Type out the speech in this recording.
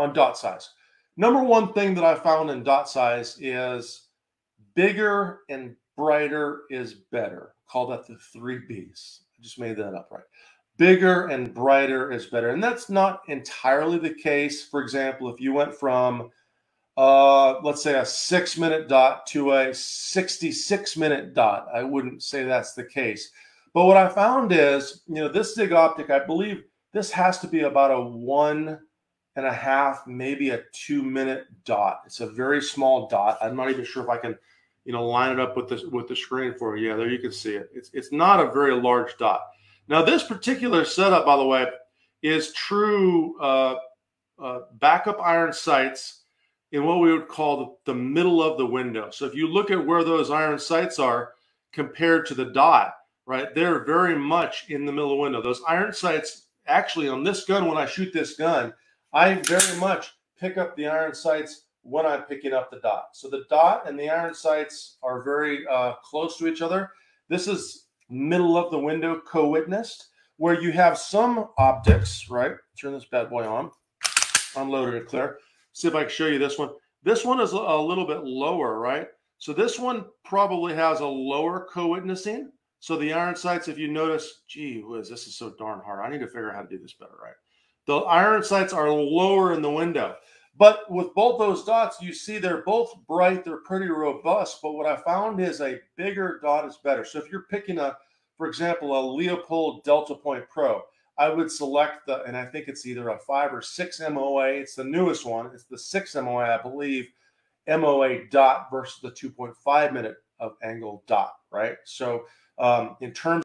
on dot size. Number one thing that I found in dot size is bigger and brighter is better. Call that the three B's. I just made that up right. Bigger and brighter is better. And that's not entirely the case. For example, if you went from, uh, let's say, a six minute dot to a 66 minute dot, I wouldn't say that's the case. But what I found is, you know, this Sig Optic, I believe this has to be about a one and a half, maybe a two minute dot. It's a very small dot. I'm not even sure if I can, you know, line it up with the with the screen for you. Yeah, there you can see it. It's it's not a very large dot. Now, this particular setup, by the way, is true uh, uh, backup iron sights in what we would call the, the middle of the window. So if you look at where those iron sights are compared to the dot, right, they're very much in the middle of the window. Those iron sights, actually, on this gun, when I shoot this gun, I very much pick up the iron sights when I'm picking up the dot. So the dot and the iron sights are very uh, close to each other. This is middle of the window co-witnessed, where you have some optics, right? Turn this bad boy on, unloaded it clear. See if I can show you this one. This one is a little bit lower, right? So this one probably has a lower co-witnessing. So the iron sights, if you notice, gee whiz, this is so darn hard. I need to figure out how to do this better, right? The iron sights are lower in the window. But with both those dots, you see they're both bright, they're pretty robust. But what I found is a bigger dot is better. So if you're picking a, for example, a Leupold Delta Point Pro, I would select the, and I think it's either a five or six MOA. It's the newest one. It's the six MOA, I believe, MOA dot versus the 2.5 minute of angle dot, right? So um, in terms